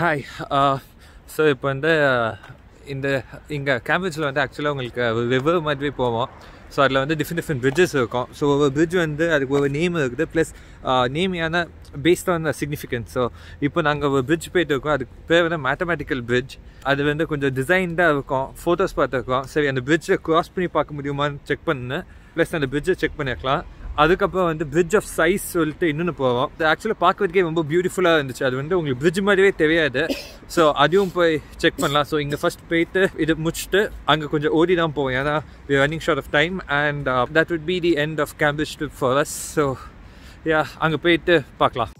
Hi so uh, இப்போ வந்து uh, இந்த இங்கே கேம்பேஜில் வந்து ஆக்சுவலாக உங்களுக்கு வெவ்வேறு மாதிரி போவோம். ஸோ அதில் வந்து டிஃப்ரெண்ட் டிஃப்ரெண்ட் பிரிட்ஜஸ் இருக்கும். ஸோ ஒவ்வொரு பிரிட்ஜ் வந்து அதுக்கு ஒரு நேம் இருக்குது. ப்ளஸ் நேமியான பேஸ்ட் ஆன் சிக்னிஃபிகன்ஸ் ஸோ இப்போ நாங்கள் ஒரு பிரிட்ஜ் போயிட்டு இருக்கோம். அதுக்கு பேர் வந்து மேத்தமேட்டிக்கல் பிரிட்ஜ் அது வந்து கொஞ்சம் டிசைன்டாக இருக்கும். ஃபோட்டோஸ் பார்த்துருக்கோம் சரி அந்த பிரிட்ஜை க்ராஸ் பண்ணி பார்க்க முடியுமான்னு செக் பண்ணு. ப்ளஸ் அந்த பிரிட்ஜை செக் பண்ணியிருக்கலாம் அதுக்கப்புறம் வந்து பிரிட்ஜ் ஆஃப் சைஸ் சொல்லிட்டு இன்னொன்று போவோம். ஆக்சுவலாக பார்க்குறதுக்கே ரொம்ப பியூட்டிஃபுல்லாக இருந்துச்சு. அது வந்து உங்களுக்கு பிரிட்ஜ் மாதிரியே தெரியாது. ஸோ அதையும் போய் செக் பண்ணலாம். ஸோ இங்கே ஃபஸ்ட் போயிட்டு இது முடிச்சுட்டு அங்கே கொஞ்சம் ஓடி தான் போவோம். ஏன்னா running short of time and that would be the end of campish trip for us so yeah அங்கே போயிட்டு பார்க்கலாம்.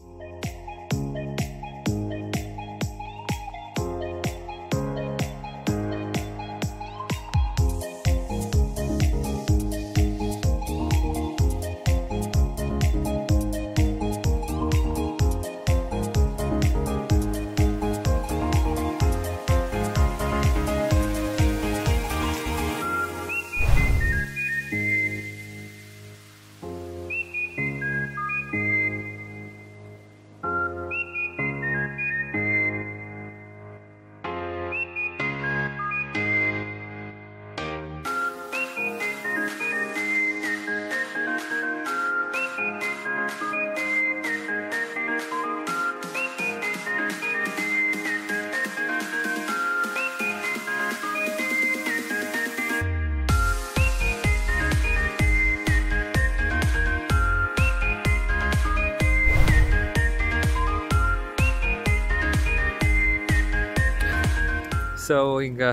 ஸோ இங்கே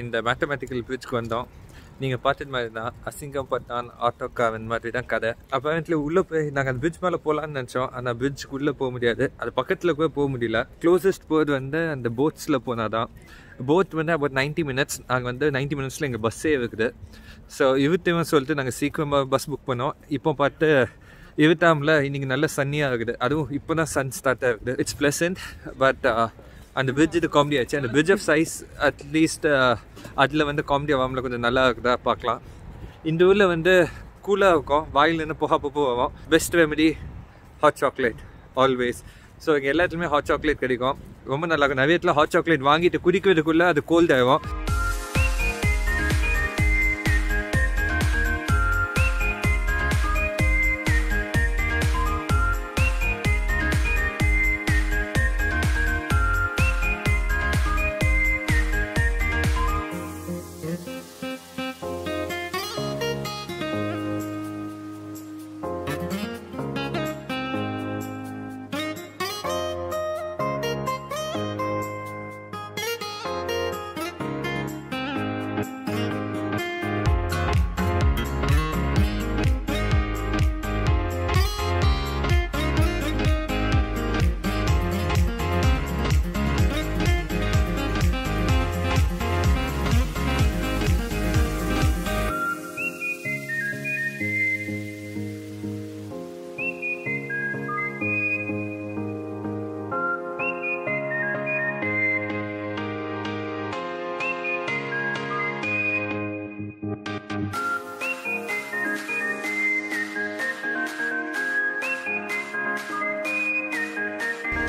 இந்த மேத்தமெட்டிக்கல் பிரிட்ஜ்க்கு வந்தோம். நீங்கள் பார்த்தது மாதிரி தான் அசிங்கம் பட்டான் ஆட்டோக்கார் இந்த மாதிரி தான் கதை. அப்போரண்ட்லி உள்ளே போய் நாங்கள் அந்த பிரிட்ஜ் மேலே போகலான்னு நினச்சோம். ஆனால் பிரிட்ஜுக்கு உள்ளே போக முடியாது. அது பக்கத்தில் கூட போக முடியல. க்ளோசஸ்ட் போர்டு வந்து அந்த போட்ஸில் போனால் தான் போட் வந்து அபவுட் நைன்ட்டி மினிட்ஸ் நாங்கள் வந்து நைன்ட்டி மினிட்ஸில் எங்கள் பஸ்ஸே இருக்குது. ஸோ இருபத்தேவன் சொல்லிட்டு நாங்கள் சீக்கிரமாக பஸ் புக் பண்ணோம். இப்போ பார்த்து இருபத்தாமில் இன்றைக்கி நல்ல சன்னியாக இருக்குது. அதுவும் இப்போ தான் சன் ஸ்டார்ட்டாக இருக்குது இட்ஸ் ப்ளசன்ட் பட் அந்த பிரிட்ஜ் இது காமெடி ஆச்சு. அந்த பிரிட்ஜ் ஆஃப் சைஸ் அட்லீஸ்ட் அதில் வந்து காமெடி ஆகாமல் கொஞ்சம் நல்லா இருக்குதா பார்க்கலாம். இந்த ஊரில் வந்து கூலாக இருக்கும். வாயிலேருந்து புகா புப்பு வரும். Best remedy hot chocolate always so இங்கே எல்லாத்துலேயுமே ஹாட் சாக்லேட் கிடைக்கும். ரொம்ப நல்லா இருக்கும். நிறைய இடத்துல ஹாட் சாக்லேட் வாங்கிட்டு குடிக்கிறதுக்குள்ளே அது கோல்ட் ஆகும்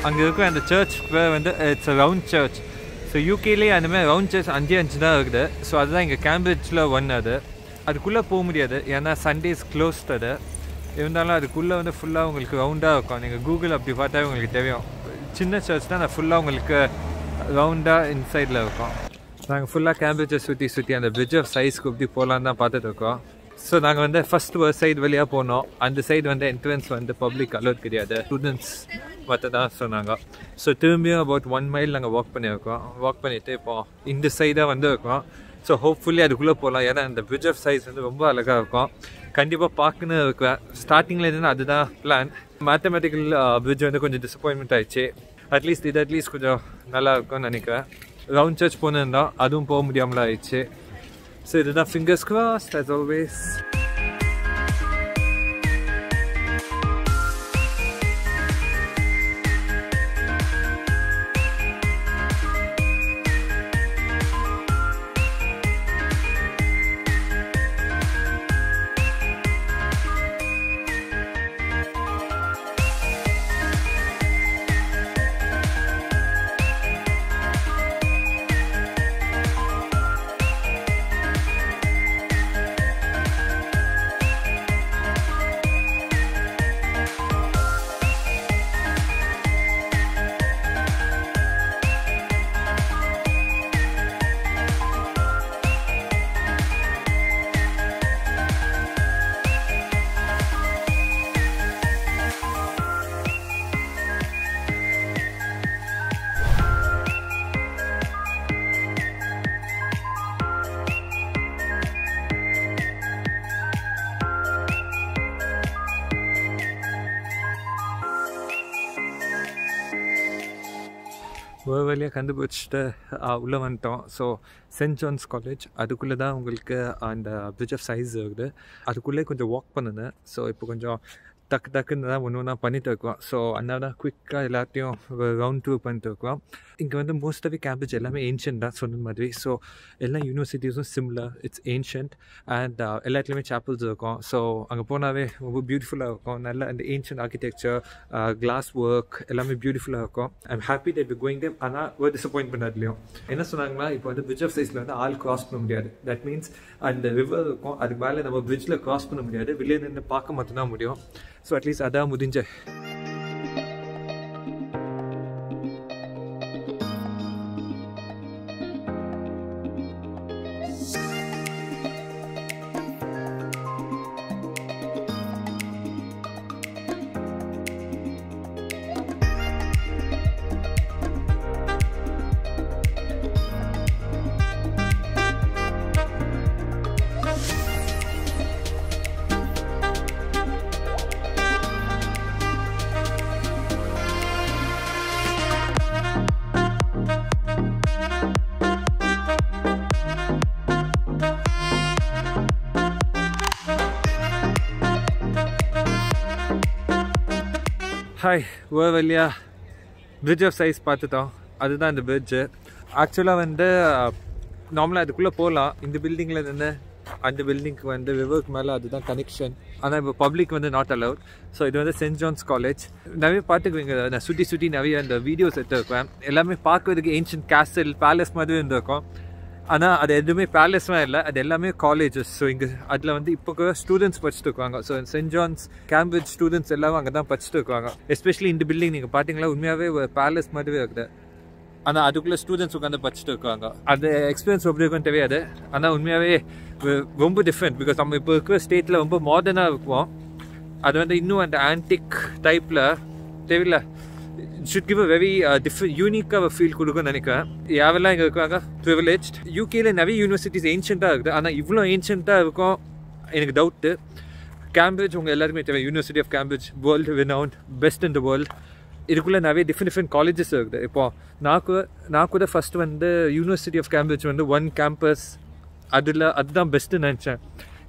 அங்கே இருக்கிற அந்த சர்ச் பேர் வந்து இட்ஸ் ரவுண்ட் சர்ச் ஸோ யூகேலேயே அந்த மாதிரி ரவுண்ட் சர்ச் அஞ்சு அஞ்சு தான் இருக்குது. ஸோ அதுதான் இங்கே கேம்பிரிட்ஜில் ஒன் அது. அதுக்குள்ளே போக முடியாது. ஏன்னா சண்டேஸ் க்ளோஸ்ட் அது. இருந்தாலும் அதுக்குள்ளே வந்து ஃபுல்லாக உங்களுக்கு ரவுண்டாக இருக்கும். நீங்கள் கூகுள் அப்படி பார்த்தா உங்களுக்கு தெரியும். சின்ன சர்ச் தான் ஃபுல்லாக உங்களுக்கு ரவுண்டாக இன்சைடில் இருக்கும். நாங்கள் ஃபுல்லாக கேம்பிரிட்ஜை சுற்றி சுற்றி அந்த பிரிட்ஜ் ஆஃப் சைஸ்க்கு எப்படி போகலான்னு தான் பார்த்துட்டு இருக்கோம். ஸோ நாங்கள் வந்து ஃபர்ஸ்ட் ஒரு சைடு வழியாக போனோம். அந்த சைடு வந்து என்ட்ரன்ஸ் வந்து பப்ளிக் அலோட் கிடையாது. ஸ்டூடெண்ட்ஸ் மட்டும் தான் சொன்னாங்க. ஸோ திரும்பியும் அபவுட் ஒன் மைல் நாங்கள் வாக் பண்ணியிருக்கோம். வாக் பண்ணிவிட்டு இப்போ இந்த சைடாக வந்து இருக்கோம் ஸோ ஹோப்ஃபுல்லி அதுக்குள்ளே போகலாம் ஏன்னா இந்த பிரிட்ஜ் ஆஃப் சைஸ் வந்து ரொம்ப அழகாக இருக்கும். கண்டிப்பாக பார்க்குன்னு இருக்கிறேன் ஸ்டார்டிங்கில் இருந்து அதுதான் பிளான் மேத்தமெட்டிக்கல் பிரிட்ஜ் வந்து கொஞ்சம் டிசப்பாயின்மெண்ட் ஆயிடுச்சு. அட்லீஸ்ட் இது அட்லீஸ்ட் கொஞ்சம் நல்லா இருக்கும்னு நினைக்கிறேன். ரவுண்ட் சர்ச் போனிருந்தோம். அதுவும் போக முடியாமல் ஆயிடுச்சு So, enough fingers crossed as always. ஒரு வழியாக கண்டுபிடிச்சிட்டு உள்ளே வந்துட்டோம். ஸோ சென்ட் ஜான்ஸ் காலேஜ் அதுக்குள்ளே தான் உங்களுக்கு அந்த பிரிட்ஜ் ஆஃப் சைஸ் இருக்குது. அதுக்குள்ளே கொஞ்சம் வாக் பண்ணுனேன் ஸோ இப்போ கொஞ்சம் டக்கு டக்குன்னு தான் ஒன்று ஒன்றா பண்ணிட்டு இருக்கோம். ஸோ அதனால தான் குயிக்காக எல்லாத்தையும் ரவுண்ட் டூர் பண்ணிட்டு இருக்கோம். இங்கே வந்து மோஸ்ட் ஆஃப் கேம்பேஜ் எல்லாமே ஏன்ஷியன்ட் தான் சொன்ன மாதிரி. ஸோ எல்லா யூனிவர்சிட்டிஸும் சிம்லர் இட்ஸ் ஏன்ஷியன்ட் அண்ட் எல்லாத்துலேயுமே சாப்பிள்ஸ் இருக்கும். ஸோ அங்கே போனாவே ரொம்ப பியூட்டிஃபுல்லாக இருக்கும். நல்ல அந்த ஏன்ஷியன்ட் ஆர்கிடெக்சர் கிளாஸ் ஒர்க் எல்லாமே பியூட்டிஃபுல்லாக இருக்கும். I'm happy that going them ஆனால் ஒரு டிசப்பாயின்மெண்ட் அதுலேயும். என்ன சொன்னாங்கன்னா இப்போ வந்து பிரிட்ஜ் ஆஃப் சைஸில் வந்து ஆள் கிராஸ் பண்ண முடியாது. தட் மீன்ஸ் அந்த ரிவர் இருக்கும். அதுக்கு மேலே நம்ம பிரிட்ஜில் கிராஸ் பண்ண முடியாது. வெளியே நின்று பார்க்க மட்டும்தான் முடியும். ஸோ அட்லீஸ்ட் அதான் முடிஞ்ச ஹாய் ஓ வழியாக பிரிட்ஜ் ஆஃப் சைஸ் பார்த்துட்டோம். அதுதான் இந்த பிரிட்ஜு ஆக்சுவலாக வந்து uh, நார்மலாக அதுக்குள்ளே போகலாம் இந்த பில்டிங்கில் நின்று அந்த பில்டிங்க்கு வந்து விவோக்கு மேலே அதுதான் கனெக்ஷன் ஆனால் இப்போ பப்ளிக் வந்து நாட் அலவுட் ஸோ இது வந்து சென்ட் ஜான்ஸ் காலேஜ் நிறைய பார்த்துக்குவீங்க. நான் சுற்றி சுற்றி நிறைய அந்த வீடியோஸ் எடுத்துருக்கேன் எல்லாமே பார்க்குறதுக்கு ஏன்ஷியன் கேசல் பேலஸ் மாதிரி இருந்திருக்கும். ஆனால் அது எதுவுமே பேலஸ்லாம் இல்லை. அது எல்லாமே காலேஜஸ் ஸோ இங்கே அதில் வந்து இப்போ கூட ஸ்டூடெண்ட்ஸ் படிச்சுட்டு இருக்காங்க so Saint John's Cambridge students எல்லாரும் அங்கே தான் படிச்சுட்டு இருக்காங்க எஸ்பெஷலி இந்த பில்டிங் நீங்கள் பார்த்தீங்களா உண்மையாகவே ஒரு பேலஸ் மாதிரியே இருக்குது. ஆனால் அதுக்குள்ளே ஸ்டூடெண்ட்ஸ் உட்காந்து படிச்சுட்டு இருக்காங்க அந்த எக்ஸ்பீரியன்ஸ் எப்படி இருக்குன்னு தெரியாது. ஆனால் உண்மையாகவே ரொம்ப டிஃப்ரெண்ட் பிகாஸ் நம்ம இப்போ இருக்கிற ஸ்டேட்டில் ரொம்ப மாடர்னாக இருக்கும். அது வந்து இன்னும் அந்த ஆன்டிக் டைப்பில் தெரியல. Should give a very different யூனிக்காக ஃபீல் கொடுக்கும்னு நினைக்கிறேன் யாரெல்லாம் இங்கே இருக்காங்க ப்ரிவிலேஜ் யூகேல நிறைய யூனிவர்சிட்டிஸ் ஏன்ஷியண்ட்டாக இருக்குது ஆனால் இவ்வளோ ஏன்ஷியண்ட்டாக இருக்கும் எனக்கு டவுட்டு கேம்பிரிட்ஜ் உங்கள் எல்லாருமே தேவை university of Cambridge world renowned best in the world இதுக்குள்ளே நிறைய டிஃப்ரெண்ட் டிஃப்ரெண்ட் காலேஜஸ் இருக்குது இப்போ நான் கூட நான் கூட ஃபஸ்ட் வந்து யூனிவர்சிட்டி ஆஃப் கேம்பிரிட்ஜ் வந்து ஒன் கேம்பஸ் அதில் அதுதான் பெஸ்ட்டுன்னு நினச்சேன்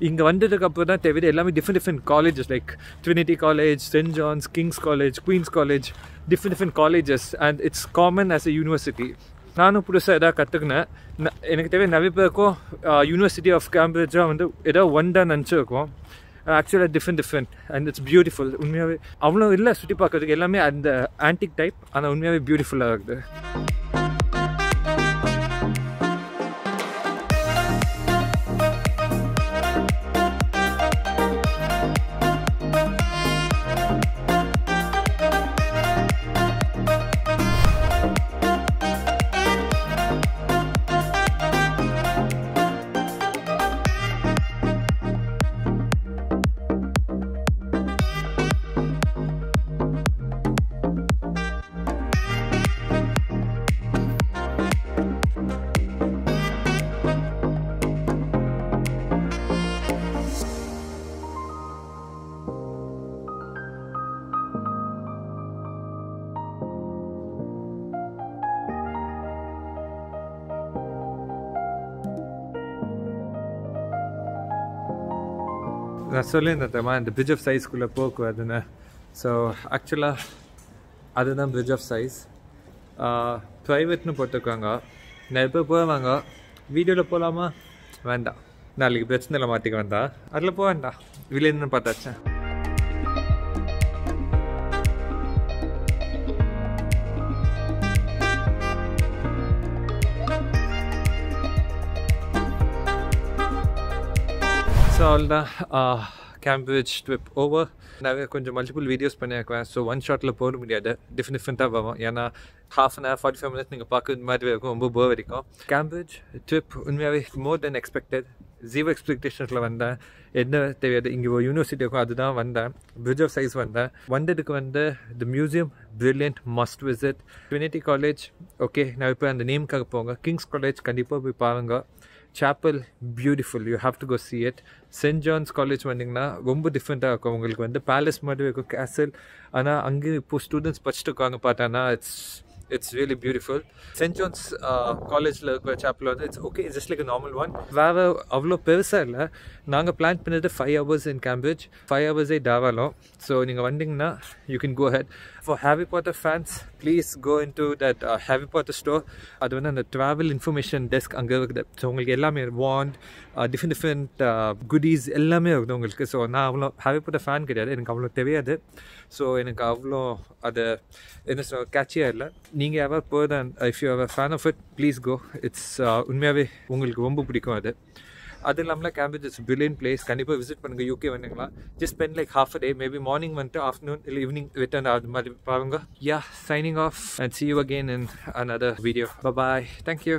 இங்கே வந்ததுக்கு அப்புறம் தான் தவிர எல்லாமே different different colleges like Trinity college Saint John's King's college Queen's college different different colleges and it's common as a university நானும் புதுசாக எதாவது கற்றுக்கினேன் எனக்கு தேவை நிறைய பேருக்கும் யூனிவர்சிட்டி ஆஃப் கேம்பிரிட்ஜாக வந்து ஏதோ ஒன் தான் நினச்சிருக்கோம் ஆக்சுவலாக different different and it's beautiful உண்மையாகவே அவ்வளோ இல்லை சுற்றி பார்க்குறதுக்கு. எல்லாமே அந்த ஆன்டிக் டைப் ஆனால் உண்மையாகவே பியூட்டிஃபுல்லாக இருக்குது. நான் சொல்லியிருந்தேன் இந்த பிரிட்ஜ் ஆஃப் சைஸ்க்குள்ளே போக்குவதுன்னு ஸோ ஆக்சுவலாக அதுதான் பிரிட்ஜ் ஆஃப் சைஸ் ப்ரைவேட்னு போட்டிருக்காங்க. நிறைய பேர் போவாங்க? வீடியோவில் போகலாமா வேண்டாம். நாளைக்கு பிரச்சனையில் மாற்றிக்க வேண்டாம் அதில் போக வேண்டாம் வில்லேன்னு பார்த்தாச்சேன் ஸோ கேம்பேஜ் கேம்பிரிட்ஜ் ட்ரிப் ஓவர் நிறைய கொஞ்சம் மல்டிபிள் வீடியோஸ் பண்ணியிருக்கேன். ஸோ ஒன் ஷாட்டில் போட முடியாது. டிஃப்ரெண்ட் டிஃப்ரெண்ட்டாக வரும். ஏன்னா half an hour forty five minutes நீங்கள் பார்க்குற மாதிரி இருக்கும். ரொம்ப போர் வரைக்கும் கேம்பிரிட்ஜ் ட்ரிப் உண்மையாகவே மோர் தென் எக்ஸ்பெக்டட் ஜீரோ எக்ஸ்பெக்டேஷன்ஸில் வந்தேன். என்ன தெரியாது. இங்கே ஒரு யூனிவர்சிட்டி இருக்கும். அதுதான் வந்தேன். பிரிட்ஜ் ஆஃப் சைஸ் வந்தேன். வந்ததுக்கு வந்து the museum brilliant must visit Trinity college okay நான் இப்போ அந்த நேம்க்காக போங்க. கிங்ஸ் காலேஜ் கண்டிப்பாக போய் பாருங்கள் chapel beautiful you have to go see it Saint John's college வந்தீங்கன்னா ரொம்ப டிஃப்ரெண்ட்டாக இருக்கும். உங்களுக்கு வந்து பேலஸ் மாதிரி இருக்கும். கேசல் ஆனால் அங்கே இப்போ ஸ்டூடெண்ட்ஸ் படிச்சுட்டு இருக்காங்க. பார்த்தானா it's it's really beautiful Saint John's காலேஜில் இருக்கிற சாப்பில் வந்து it's okay just like normal one வேறு அவ்வளோ பெருசாக இல்லை. நாங்கள் பிளான் பண்ணிட்டு five hours in Cambridge five ஹவர்ஸே டாவாலும் ஸோ நீங்கள் வந்தீங்கன்னா you can go head for Harry Potter fans please go into that Harry Potter store அது வந்து அந்த ட்ராவல் இன்ஃபர்மேஷன் டெஸ்க் அங்கே இருக்குது. ஸோ உங்களுக்கு எல்லாமே வாண்ட் டிஃப்ரெண்ட் டிஃப்ரெண்ட் குடீஸ் எல்லாமே இருக்குது உங்களுக்கு. ஸோ நான் அவ்வளோ ஹாவி பாட்டர் ஃபேன் கிடையாது. எனக்கு அவ்வளோ தெரியாது. ஸோ எனக்கு அவ்வளோ அது என்ன சொல் கேட்சியாக இல்லை. நீங்கள் எவர் போதன் if you are fan of it please go it's உண்மையாகவே உங்களுக்கு ரொம்ப பிடிக்கும் அது. அது இல்லாமல் கேம்பிரிட்ஜ் இட்ஸ் பிரில்லியன் பிளேஸ் கண்டிப்பாக விசிட் பண்ணுங்கள் யூகே வந்தீங்களா just spend like half day maybe morning வந்துட்டு ஆஃப்டர்நூன் இல்லை ஈவினிங் ரிட்டர்ன் அது மாதிரி பாருங்க. Yeah signing off and see you again in another video bye thank you